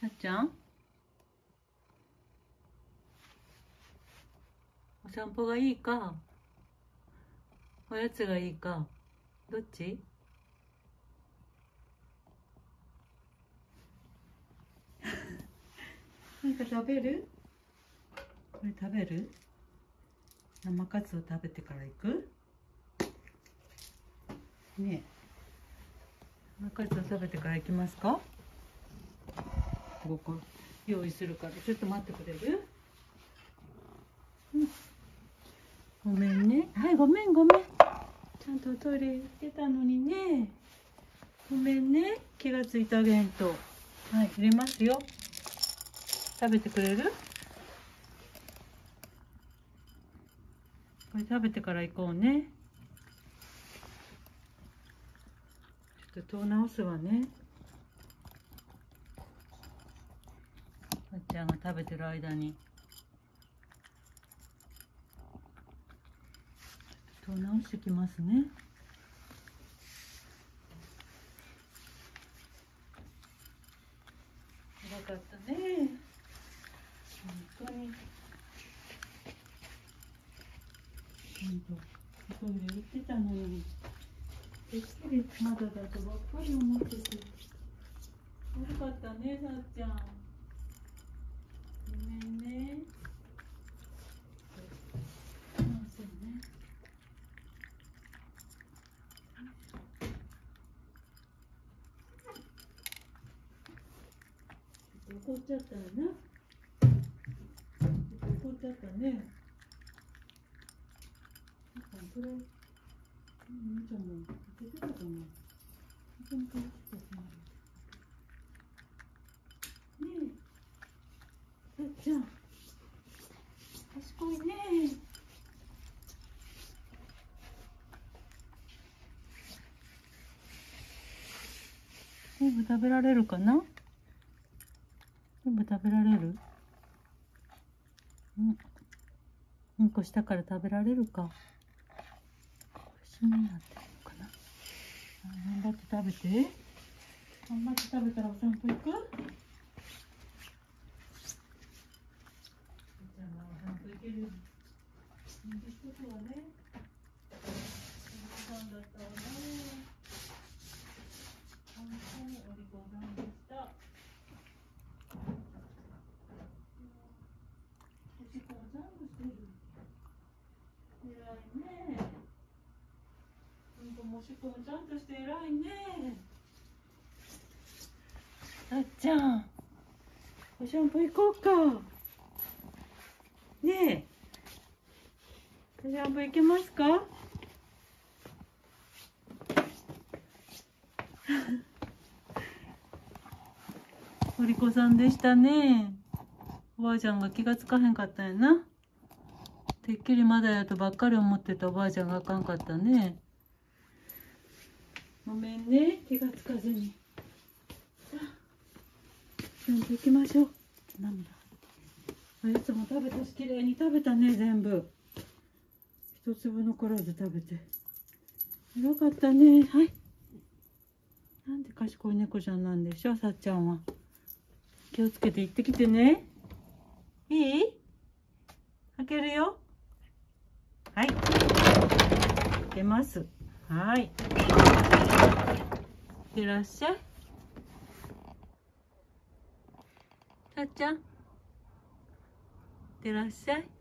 さっちゃん？お散歩がいいか？おやつがいいか？どっち？何か食べる？これ食べる？生カツを食べてから行く？ねえ。生カツを食べてから行きますか？ここ用意するからちょっと待ってくれる、うん、ごめんね。はいごめんごめん。ちゃんとトイレ行ってたのにね。ごめんね。気がついてあげんと。はい入れますよ。食べてくれる？これ食べてから行こうね。ちょっと戸を直すわねさっちゃんが食べてる間に。戸を直してきますね。辛かったね。本当に。本当。トイレ行ってたのに。てっきりまだだとばっかり思ってて。悪かったねさっちゃんごめんねそうね怒っちゃったよな怒っちゃったね。なんかこれ、みーちゃんも開けてたかな開けてたかなねえ、さっちゃん、賢いね。全部食べられるかな？全部食べられる？うん。うんこしたから食べられるか。死になってるのかな。頑張って食べて。頑張って食べたらお散歩行く？じゃあお散歩行けるように。準備しとくわね。おさんだったわね。本当にお利口さんでした。おしっこもちゃんとしてる。偉いね。うんこもおしっこもちゃんとして偉いね。さっちゃん、お散歩行こうか。ねえ。お散歩行けますか？お利口さんでしたね。おばあちゃんが気がつかへんかったんやな。てっきりまだやとばっかり思ってたおばあちゃんがあかんかったね。ごめんね、気がつかずに。さあ、ちゃんと行きましょう。涙。おやつも食べたし、きれいに食べたね、全部。一粒残らず食べて。よかったね。はい。なんで賢い猫ちゃんなんでしょう、さっちゃんは。気をつけて行ってきてね。いい？開けるよ。はい。開けます。はい。いらっしゃい。たっちゃん。いらっしゃい。